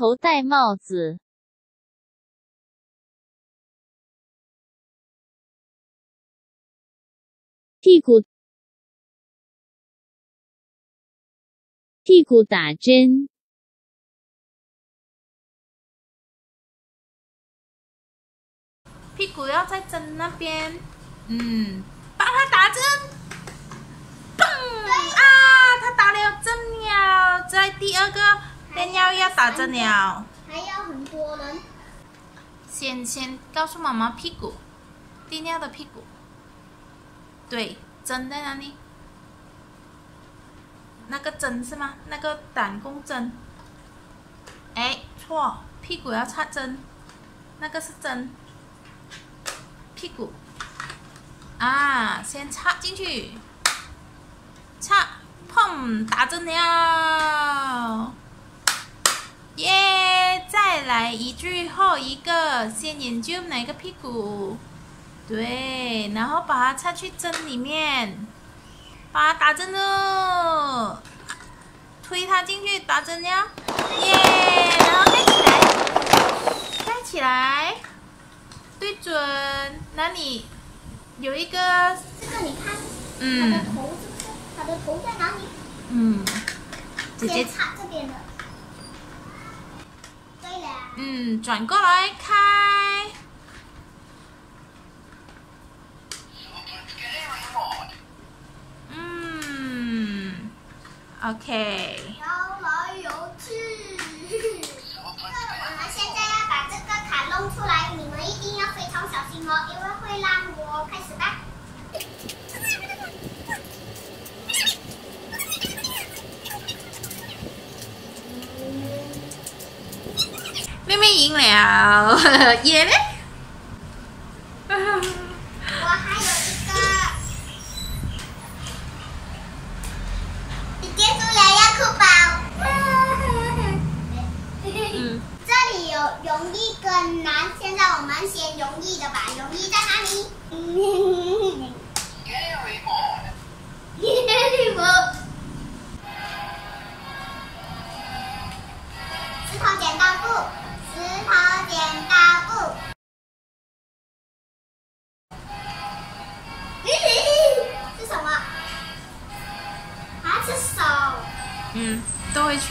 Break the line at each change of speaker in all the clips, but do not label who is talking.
头戴帽子。屁股，屁股打针。
屁股要在针那边，嗯，帮他打针，砰啊！他打了针了，在第二个电药要打针了。
还要很多人。
先先告诉妈妈屁股，电尿的屁股，对，针在哪里？那个针是吗？那个胆共针？哎，错，屁股要插针，那个是针。屁股啊，先插进去，插，砰，打针了，来一最后一个，先研究哪个屁股，对，然后把它插去针里面，把它打针喽，推它进去打针呀，耶！然后盖起来，盖起来。对准，哪里有一个，
这个你看，嗯，它的头是不是？他的头在哪里？嗯，直接插这边的。
嗯，转过来开。嗯，OK。
摇来摇去。我们现在要把这个卡弄出来，你们一定要非常小心哦，因为会让我开始吧。
妹妹赢了，耶嘞！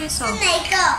是哪个？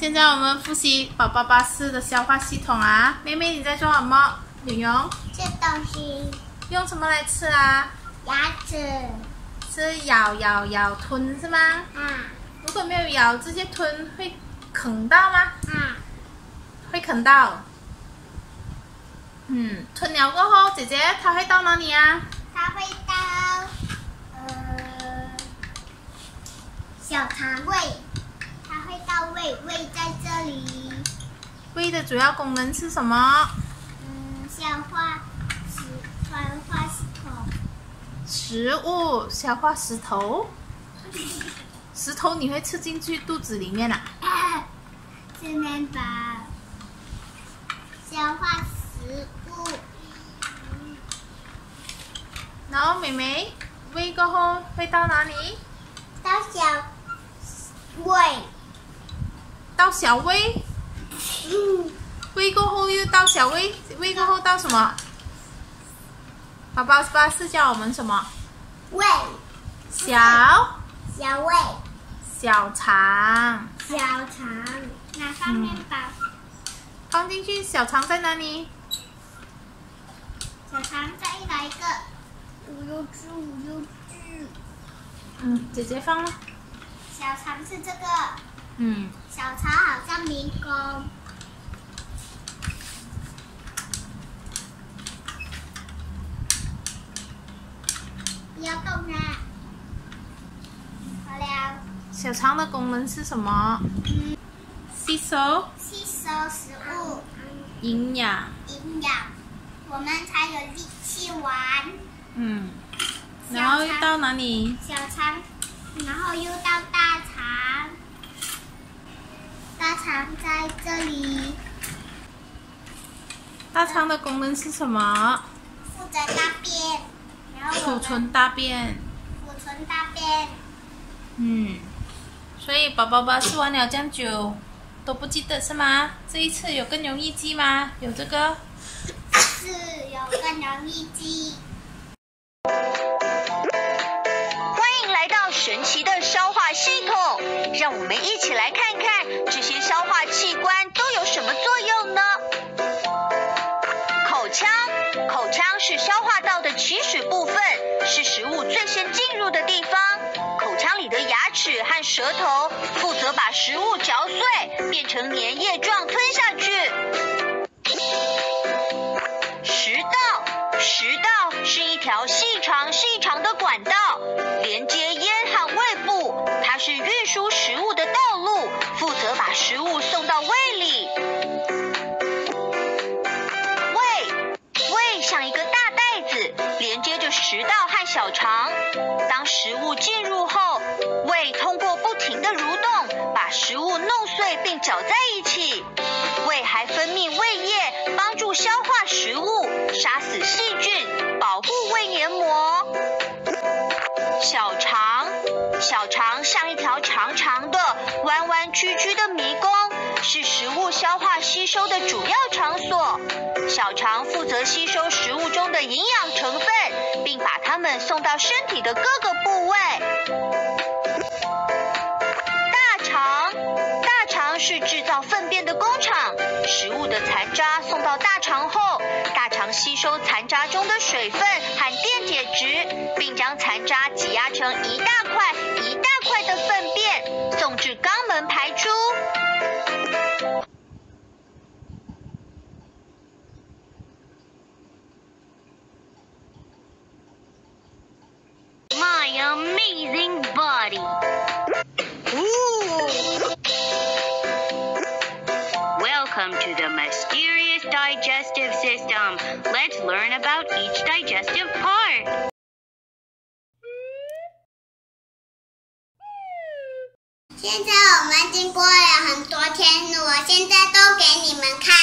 现在我们复习宝宝巴士的消化系统啊。妹妹你在做什么？勇勇
这东西，
用什么来吃啊？
牙齿
是咬咬咬吞是吗？
啊
如果没有咬，直接吞会啃到吗？
啊，
会啃到。嗯，吞了过后，姐姐它会到哪里啊？
它会到呃小肠胃，它会到胃，胃在这里，
胃的主要功能是什么？
嗯，消化石消化石头，
食物消化石头。石头你会吃进去肚子里面啊？
是面包，消化食物，
然后妹妹胃过后会到哪里？
到小胃，
到小薇。
嗯，
胃过后又到小胃，胃过后到什么？宝宝巴士叫我们什么？
喂，
小
小胃。
小肠
小肠，拿上面包，
放进去，小肠在哪里？
小肠再来一个，五六只，五六只。
嗯，姐姐放了。
小肠是这个，
嗯，
小肠好像迷宫。不要动它。好了，
小肠的功能是什么？嗯吸收
吸收食物
营养。
营养，我们才有力气玩。
嗯，然后又到哪里？
小肠，然后又到大肠，大肠在这里
大肠的功能是什么？
负责大便，然后
储存大便。
储存大便。
嗯，所以宝宝巴士玩了这样久都不记得是吗？这一次有更容易记吗？有这个？
是有更容易记。
让我们一起来看看这些消化器官都有什么作用呢？口腔，口腔是消化道的起始部分，是食物最先进入的地方。口腔里的牙齿和舌头负责把食物嚼碎，变成粘液状吞下去。食道，食道是一条细长细长的管道，连接食物送到胃里。胃，胃像一个大袋子，连接着食道和小肠。当食物进入后，胃通过不停的蠕动，把食物弄碎并搅在一起。胃还分泌胃液，帮助消化食物，杀死细菌，保护胃黏膜。小肠，小肠像一条、弯弯曲曲的迷宫，是食物消化吸收的主要场所。小肠负责吸收食物中的营养成分，并把它们送到身体的各个部位。大肠，大肠是制造粪便的工厂。食物的残渣送到大肠后，大肠吸收残渣中的水分和电解质，并将残渣挤压成一大门排出。
现在都给你们看。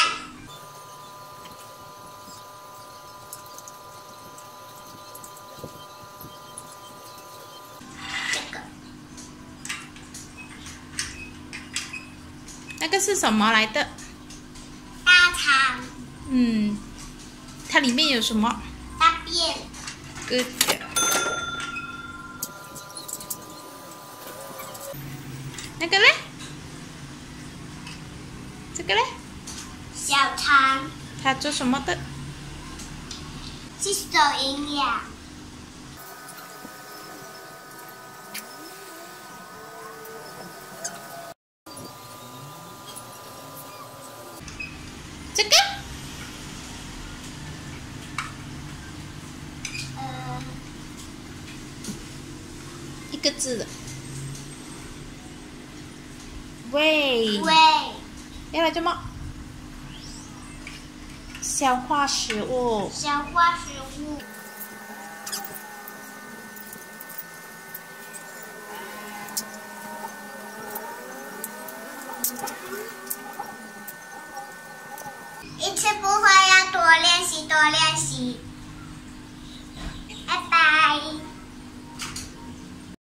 这个
那个是什么来的？
大肠、
嗯，它里面有什么
大便、
？Good。那个嘞？这个嘞？
小肠
它做什么的？
吸收营养。
这个？
呃，
一个字的。胃。
胃、
要来这么消化食物。
消化食物。一次不会要多练习多练习。